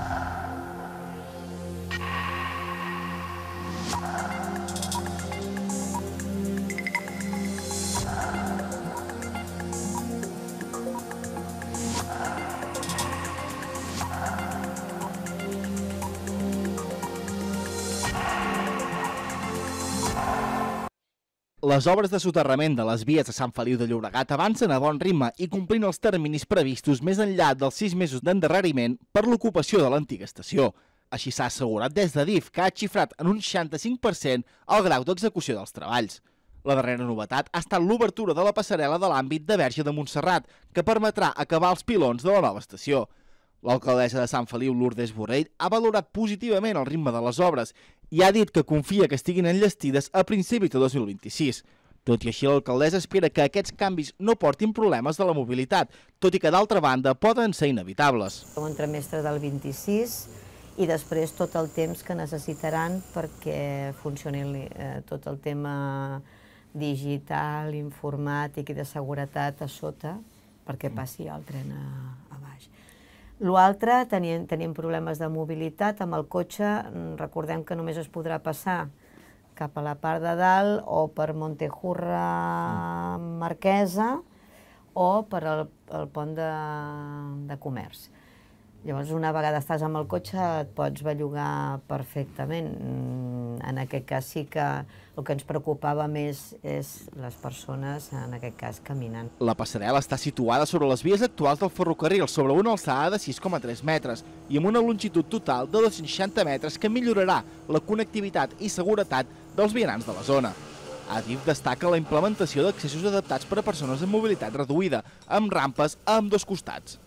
Uh... Les obres de soterrament de les vies de Sant Feliu de Llobregat avancen a bon ritme i complint els terminis previstos més enllà dels sis mesos d'endarreriment per l'ocupació de l'antiga estació. Així s'ha assegurat des de DIF, que ha xifrat en un 65% el grau d'execució dels treballs. La darrera novetat ha estat l'obertura de la passarel·la de l'àmbit de Verge de Montserrat, que permetrà acabar els pilons de la nova estació. L'alcaldessa de Sant Feliu, Lourdes Borrell, ha valorat positivament el ritme de les obres i ha dit que confia que estiguin enllestides a principis de 2026. Tot i així, l'alcaldessa espera que aquests canvis no portin problemes de la mobilitat, tot i que, d'altra banda, poden ser inevitables. Un trimestre del 26 i després tot el temps que necessitaran perquè funcioni eh, tot el tema digital, informàtic i de seguretat a sota perquè passi el tren a. L'altre, tenim, tenim problemes de mobilitat, amb el cotxe mm, recordem que només es podrà passar cap a la part de dalt o per Montejurra Marquesa o per el, el pont de, de comerç. Llavors, una vegada estàs amb el cotxe, et pots bellugar perfectament. Mm, en aquest cas sí que el que ens preocupava més és les persones, en aquest cas, caminant. La passarel·la està situada sobre les vies actuals del ferrocarril, sobre una alçada de 6,3 metres i amb una longitud total de 260 metres que millorarà la connectivitat i seguretat dels vianants de la zona. Adif destaca la implementació d'accessos adaptats per a persones amb mobilitat reduïda, amb rampes a amb dos costats.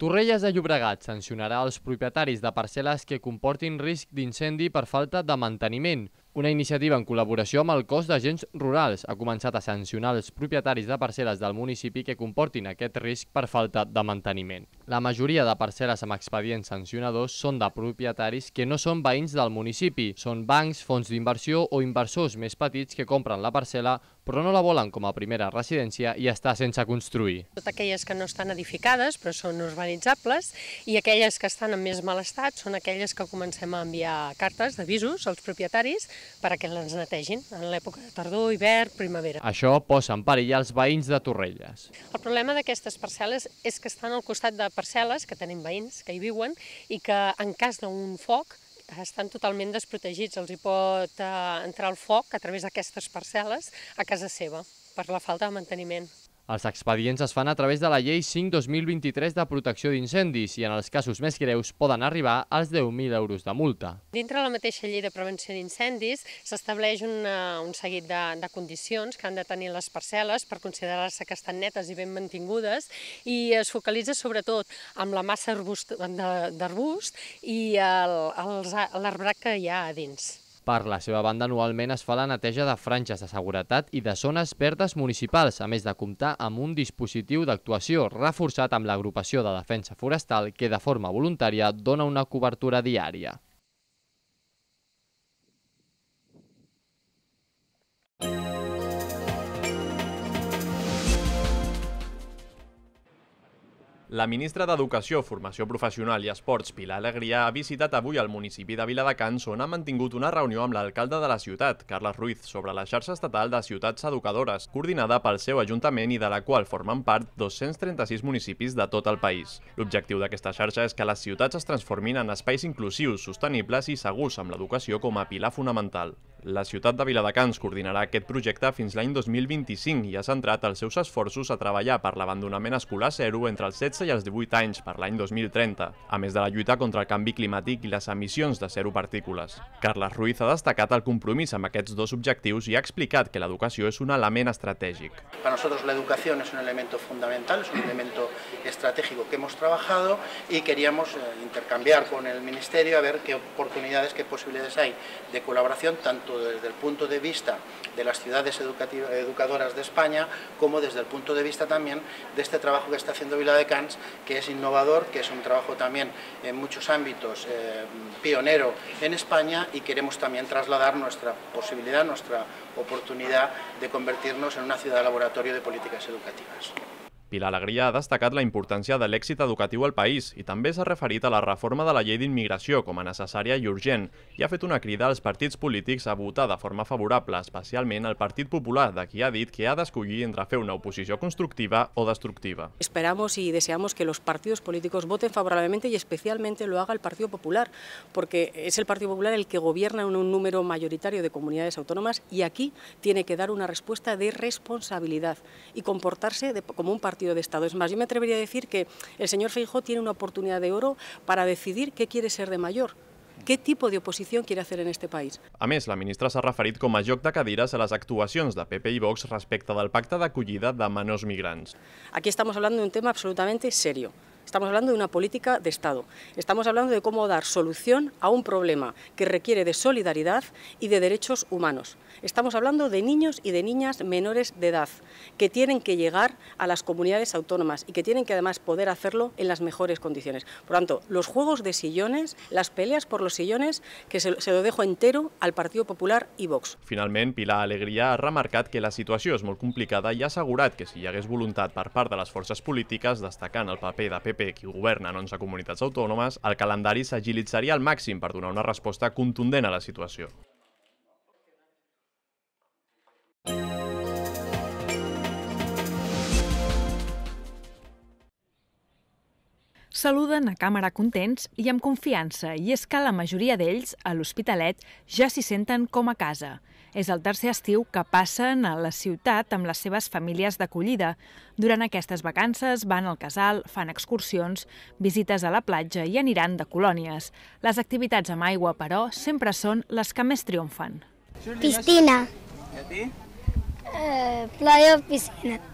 Torrelles de Llobregat sancionarà els propietaris de parcel·les que comportin risc d'incendi per falta de manteniment. Una iniciativa en col·laboració amb el cos d'agents rurals ha començat a sancionar els propietaris de parcel·les del municipi que comportin aquest risc per falta de manteniment. La majoria de parcel·les amb expedients sancionadors són de propietaris que no són veïns del municipi. Són bancs, fons d'inversió o inversors més petits que compren la parcel·la però no la volen com a primera residència i està sense construir. Totes aquelles que no estan edificades però són urbanitzables i aquelles que estan en més mal estat són aquelles que comencem a enviar cartes d'avisos als propietaris perquè les netegin en l'època de tardor, hivern, primavera. Això posa en perill els veïns de Torrelles. El problema d'aquestes parcel·les és que estan al costat de parcel·les que tenim veïns que hi viuen i que en cas d'un foc estan totalment desprotegits. Els hi pot eh, entrar el foc a través d'aquestes parcel·les a casa seva per la falta de manteniment. Els expedients es fan a través de la Llei 5-2023 de protecció d'incendis i en els casos més greus poden arribar als 10.000 euros de multa. Dintre la mateixa llei de prevenció d'incendis s'estableix un seguit de, de condicions que han de tenir les parcel·les per considerar-se que estan netes i ben mantingudes i es focalitza sobretot amb la massa d'arbust i l'arbrat que hi ha a dins. Per la seva banda, anualment es fa la neteja de franges de seguretat i de zones verdes municipals, a més de comptar amb un dispositiu d'actuació reforçat amb l'agrupació de defensa forestal que de forma voluntària dona una cobertura diària. La ministra d'Educació, Formació Professional i Esports, Pilar Alegria, ha visitat avui el municipi de Viladecans on ha mantingut una reunió amb l'alcalde de la ciutat, Carles Ruiz, sobre la xarxa estatal de ciutats educadores, coordinada pel seu ajuntament i de la qual formen part 236 municipis de tot el país. L'objectiu d'aquesta xarxa és que les ciutats es transformin en espais inclusius, sostenibles i segurs amb l'educació com a pilar fonamental. La ciutat de Viladecans coordinarà aquest projecte fins l'any 2025 i ha centrat els seus esforços a treballar per l'abandonament escolar zero entre els 16 i els 18 anys per l'any 2030, a més de la lluita contra el canvi climàtic i les emissions de zero partícules. Carles Ruiz ha destacat el compromís amb aquests dos objectius i ha explicat que l'educació és un element estratègic. Para nosotros la educación es un elemento fundamental, es un elemento estratégico que hemos trabajado y queríamos eh, intercambiar con el Ministerio a ver qué oportunidades, qué posibilidades hay de colaboración tanto desde el punto de vista de las ciudades educadoras de España, como desde el punto de vista también de este trabajo que está haciendo Vila de Cans, que es innovador, que es un trabajo también en muchos ámbitos eh, pionero en España y queremos también trasladar nuestra posibilidad, nuestra oportunidad de convertirnos en una ciudad laboratorio de políticas educativas. Pilar Alegria ha destacat la importància de l'èxit educatiu al país i també s'ha referit a la reforma de la llei d'immigració com a necessària i urgent i ha fet una crida als partits polítics a votar de forma favorable, especialment al Partit Popular, de qui ha dit que ha d'escollir entre fer una oposició constructiva o destructiva. Esperamos y deseamos que los partidos políticos voten favorablemente y especialmente lo haga el Partido Popular, porque es el Partido Popular el que gobierna en un número mayoritario de comunidades autónomas y aquí tiene que dar una respuesta de responsabilidad y comportarse como un partido partido de Estado. Es más, yo me atrevería a decir que el señor Feijó tiene una oportunidad de oro para decidir qué quiere ser de mayor. Què tipus d'oposició quiere hacer en este país? A més, la ministra s'ha referit com a joc de cadires a les actuacions de PP i Vox respecte del pacte d'acollida de menors migrants. Aquí estamos hablando de un tema absolutamente serio. Estamos hablando de una política de Estado. Estamos hablando de cómo dar solución a un problema que requiere de solidaridad y de derechos humanos. Estamos hablando de niños y de niñas menores de edad que tienen que llegar a las comunidades autónomas y que tienen que además poder hacerlo en las mejores condiciones. Por tanto, los juegos de sillones, las peleas por los sillones, que se, se lo dejo entero al Partido Popular i Vox. Finalment, Pilar Alegria ha remarcat que la situació és molt complicada i ha que si hi hagués voluntat per part de les forces polítiques, destacant el paper de PP qui governa en 11 comunitats autònomes, el calendari s'agilitzaria al màxim per donar una resposta contundent a la situació. saluden a càmera contents i amb confiança, i és que la majoria d'ells, a l'Hospitalet, ja s'hi senten com a casa. És el tercer estiu que passen a la ciutat amb les seves famílies d'acollida. Durant aquestes vacances van al casal, fan excursions, visites a la platja i aniran de colònies. Les activitats amb aigua, però, sempre són les que més triomfen. Piscina. I a ti? Eh, playa o piscina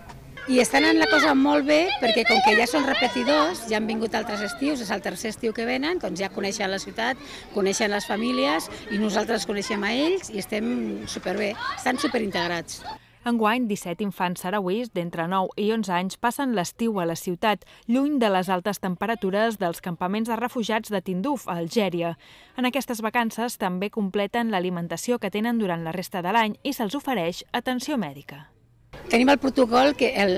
i estan en la cosa molt bé perquè com que ja són repetidors, ja han vingut altres estius, és el tercer estiu que venen, doncs ja coneixen la ciutat, coneixen les famílies i nosaltres coneixem a ells i estem superbé, estan superintegrats. Enguany, 17 infants sarauís d'entre 9 i 11 anys passen l'estiu a la ciutat, lluny de les altes temperatures dels campaments de refugiats de Tinduf, a Algèria. En aquestes vacances també completen l'alimentació que tenen durant la resta de l'any i se'ls ofereix atenció mèdica. Tenim el protocol que el,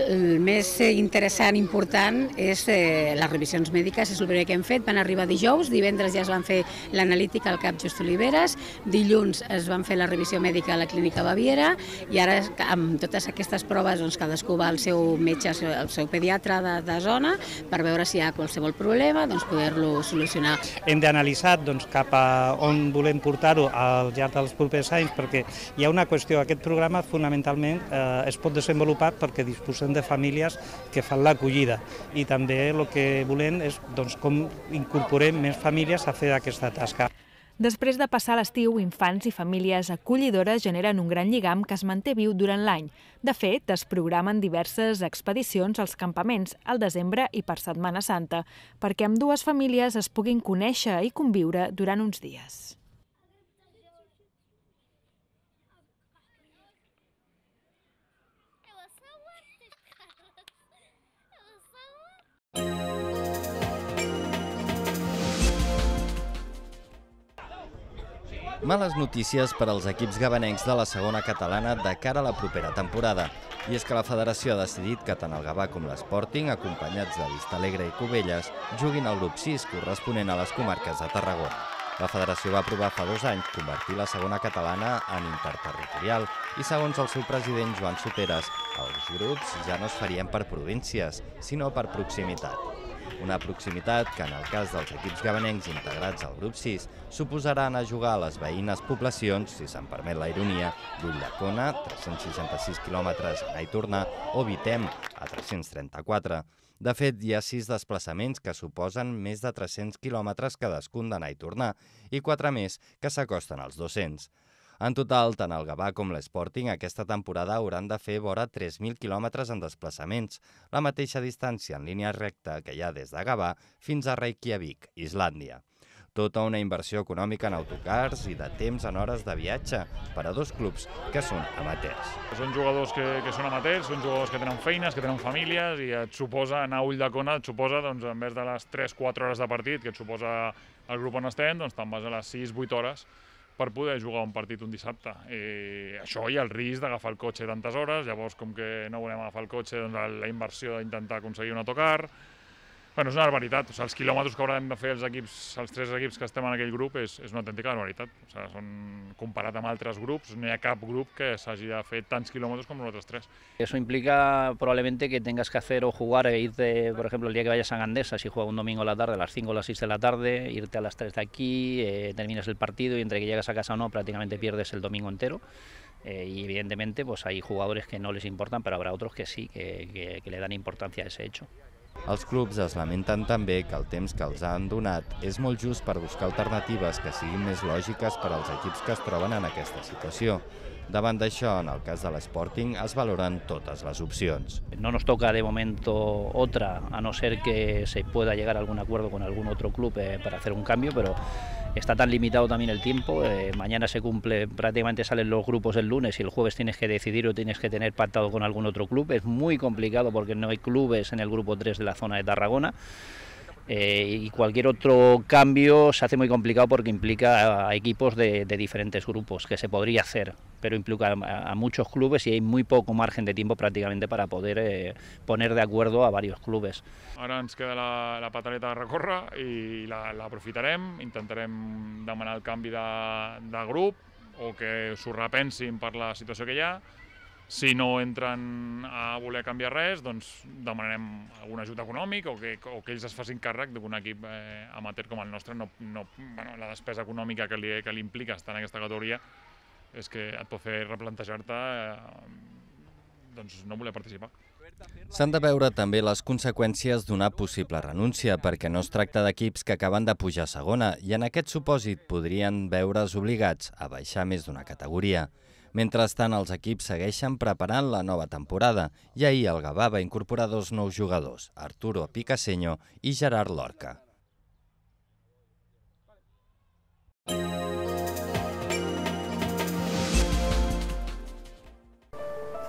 més interessant, i important, és eh, les revisions mèdiques, és el primer que hem fet. Van arribar dijous, divendres ja es van fer l'analítica al CAP Just Oliveres, dilluns es van fer la revisió mèdica a la Clínica Baviera. I ara amb totes aquestes proves doncs, cadascú va al seu metge, al seu pediatre de, de zona per veure si hi ha qualsevol problema, doncs poder-lo solucionar. Hem d'analitzar doncs, cap a on volem portar-ho al llarg dels propers anys perquè hi ha una qüestió, aquest programa fonamentalment eh, es pot desenvolupat perquè disposem de famílies que fan l'acollida i també el que volem és doncs, com incorporem més famílies a fer aquesta tasca. Després de passar l'estiu, infants i famílies acollidores generen un gran lligam que es manté viu durant l'any. De fet, es programen diverses expedicions als campaments al desembre i per Setmana Santa, perquè amb dues famílies es puguin conèixer i conviure durant uns dies. Males notícies per als equips gabanencs de la segona catalana de cara a la propera temporada. I és que la federació ha decidit que tant el Gavà com l'Sporting, acompanyats de Vistalegre i Cubelles, juguin al grup 6 corresponent a les comarques de Tarragona. La federació va aprovar fa dos anys convertir la segona catalana en interterritorial i segons el seu president Joan Soteres, els grups ja no es farien per províncies, sinó per proximitat. Una proximitat que, en el cas dels equips gabanencs integrats al grup 6, suposarà anar a jugar a les veïnes poblacions, si se'n permet la ironia, d'Ullacona, 366 quilòmetres anar i tornar, o Vitem, a 334. De fet, hi ha sis desplaçaments que suposen més de 300 quilòmetres cadascun d'anar i tornar, i quatre més que s'acosten als 200. En total, tant el Gavà com l'Sporting aquesta temporada hauran de fer vora 3.000 quilòmetres en desplaçaments, la mateixa distància en línia recta que hi ha des de Gavà fins a Reykjavik, Islàndia. Tota una inversió econòmica en autocars i de temps en hores de viatge per a dos clubs que són amateurs. Són jugadors que, que són amateurs, són jugadors que tenen feines, que tenen famílies i et suposa anar a ull de cona, et suposa, doncs, en vez de les 3-4 hores de partit que et suposa el grup on estem, doncs te'n vas a les 6-8 hores per poder jugar un partit un dissabte. I això hi ha el risc d'agafar el cotxe tantes hores, llavors com que no volem agafar el cotxe, doncs la inversió d'intentar aconseguir un autocar, Bueno, és una barbaritat. O sigui, els quilòmetres que haurem de fer els equips, els tres equips que estem en aquell grup és, és una autèntica barbaritat. O sigui, són, comparat amb altres grups, no hi ha cap grup que s'hagi de fer tants kilómetros como nosotros tres. Eso implica probablemente que tengas que hacer o jugar e irte, por ejemplo, el día que vayas a Gandesa, si juega un domingo a la tarde, a las 5 o las 6 de la tarde, irte a las 3 de aquí, eh, terminas el partido y entre que llegas a casa o no, prácticamente pierdes el domingo entero. Eh, y evidentemente pues hay jugadores que no les importan, pero habrá otros que sí, que, que, que le dan importancia a ese hecho. Els clubs es lamenten també que el temps que els han donat és molt just per buscar alternatives que siguin més lògiques per als equips que es troben en aquesta situació. Davant d'això, en el cas de l'Sporting, es valoren totes les opcions. No nos toca de momento otra, a no ser que se pueda llegar a algún acuerdo con algún otro club eh, para hacer un cambio, pero está tan limitado también el tiempo. Eh, mañana se cumple, prácticamente salen los grupos el lunes y el jueves tienes que decidir o tienes que tener pactado con algún otro club. Es muy complicado porque no hay clubes en el grupo 3 de la zona de Tarragona. Eh, y cualquier otro cambio se hace muy complicado porque implica a, equipos de, de, diferentes grupos, que se podría hacer, pero implica a, a, muchos clubes y hay muy poco margen de tiempo prácticamente para poder eh, poner de acuerdo a varios clubes. Ara ens queda la, la pataleta de recórrer i l'aprofitarem, la, intentarem demanar el canvi de, de grup o que s'ho repensin per la situació que hi ha, si no entren a voler canviar res, doncs demanarem algun ajut econòmic o que, o que ells es facin càrrec d'un equip eh, amateur com el nostre. No, no, bueno, la despesa econòmica que li, que li implica estar en aquesta categoria és que et pot fer replantejar-te eh, doncs no voler participar. S'han de veure també les conseqüències d'una possible renúncia, perquè no es tracta d'equips que acaben de pujar a segona i en aquest supòsit podrien veure's obligats a baixar més d'una categoria. Mentrestant, els equips segueixen preparant la nova temporada i ahir el Gavà va incorporar dos nous jugadors, Arturo Picaseño i Gerard Lorca.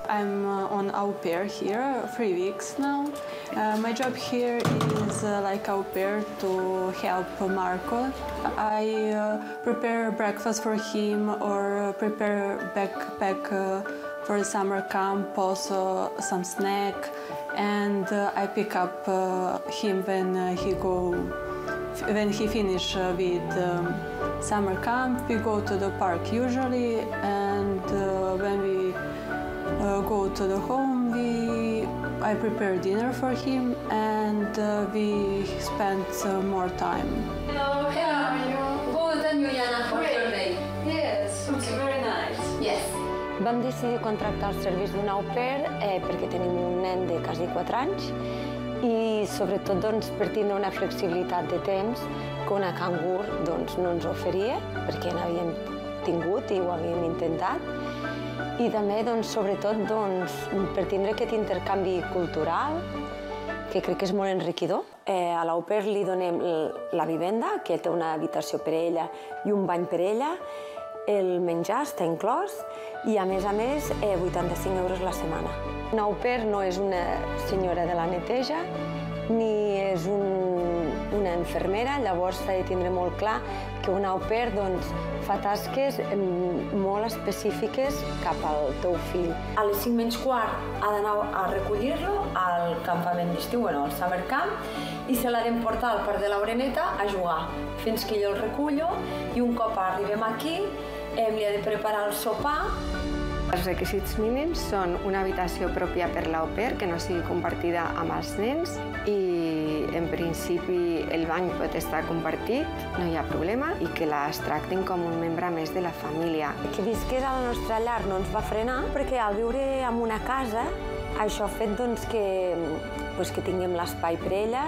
I'm uh, on au pair here, three weeks now. Uh, my job here is uh, like au pair to help Marco. I uh, prepare breakfast for him or prepare backpack uh, for the summer camp, also some snack, and uh, I pick up him when he go when he finish with um, summer camp. We go to the park usually, to the home, we I prepare dinner for him and uh, we spend uh, more time. Hello, how are you? Good, and you, Yana? How's your day? Yes, it's very nice. Yes. Vam decidir contractar el servei d'un au pair eh, perquè tenim un nen de quasi 4 anys i sobretot doncs, per tindre una flexibilitat de temps que una cangur doncs, no ens oferia perquè n'havíem tingut i ho havíem intentat i també, doncs, sobretot, doncs, per tindre aquest intercanvi cultural, que crec que és molt enriquidor. Eh, a pair li donem la vivenda, que té una habitació per ella i un bany per ella, el menjar està inclòs i, a més a més, eh, 85 euros la setmana. Un au pair no és una senyora de la neteja, ni és un, una infermera, llavors s'ha de tindre molt clar que un au pair doncs, fa tasques molt específiques cap al teu fill. A les 5 menys quart ha d'anar a recollir-lo al campament d'estiu, bueno, al summer camp, i se l'ha d'emportar al parc de la Oreneta a jugar, fins que jo el recullo i un cop arribem aquí hem li ha de preparar el sopar els requisits mínims són una habitació pròpia per l'au pair que no sigui compartida amb els nens i en principi el bany pot estar compartit, no hi ha problema, i que la es tractin com un membre més de la família. Que visqués a la nostra llar no ens va frenar perquè al viure en una casa això ha fet doncs, que, pues, que tinguem l'espai per ella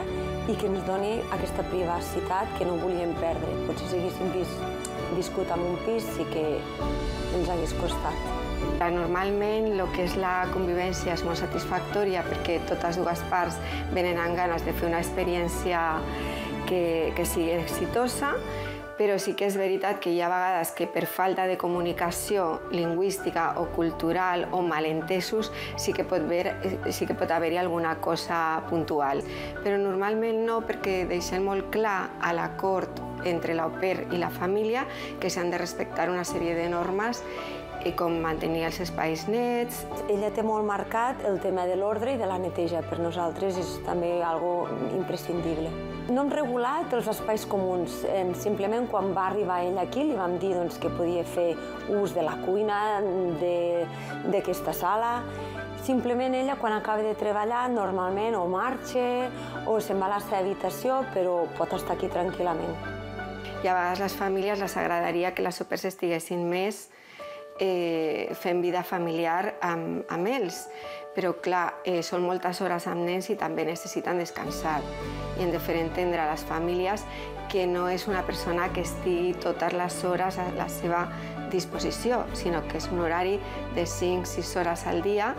i que ens doni aquesta privacitat que no volíem perdre. Potser si haguéssim vist, viscut en un pis sí que ens hagués costat. Normalment el que és la convivència és molt satisfactòria perquè totes dues parts venen amb ganes de fer una experiència que, que sigui exitosa, però sí que és veritat que hi ha vegades que per falta de comunicació lingüística o cultural o malentesos sí que pot, ver, sí que pot haver-hi alguna cosa puntual. Però normalment no, perquè deixem molt clar a l'acord entre l'au pair i la família que s'han de respectar una sèrie de normes i com mantenir els espais nets. Ella té molt marcat el tema de l'ordre i de la neteja. Per nosaltres és també algo imprescindible. No hem regulat els espais comuns. Simplement quan va arribar ella aquí li vam dir doncs, que podia fer ús de la cuina, d'aquesta sala, Simplement ella, quan acaba de treballar, normalment o marxa o se'n va a la seva habitació, però pot estar aquí tranquil·lament. I a vegades les famílies les agradaria que les sopers estiguessin més eh, fent vida familiar amb, amb ells. Però, clar, eh, són moltes hores amb nens i també necessiten descansar. I hem de fer entendre a les famílies que no és una persona que estigui totes les hores a la seva disposició, sinó que és un horari de 5-6 hores al dia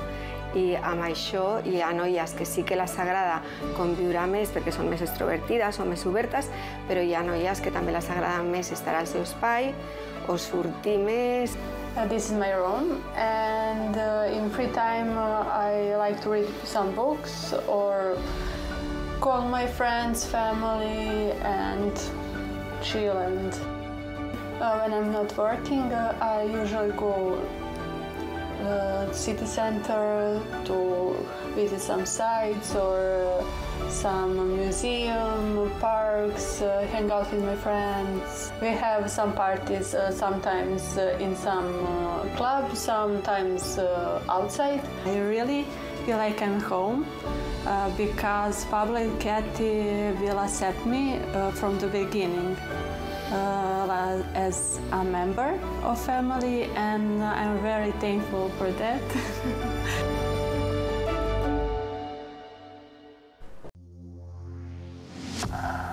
i amb això hi ha noies que sí que les agrada conviure més perquè són més extrovertides o més obertes, però hi ha noies que també les agrada més estar al seu espai o sortir més. Uh, this is my room, and uh, in free time uh, I like to read some books or call my friends, family, and chill. And uh, when I'm not working, uh, I usually go uh, city center to visit some sites or some museum, parks, uh, hang out with my friends. We have some parties uh, sometimes uh, in some uh, clubs, sometimes uh, outside. I really feel like I'm home uh, because Pablo and Katy will accept me from the beginning. Uh, as a member of family and I'm very thankful for that.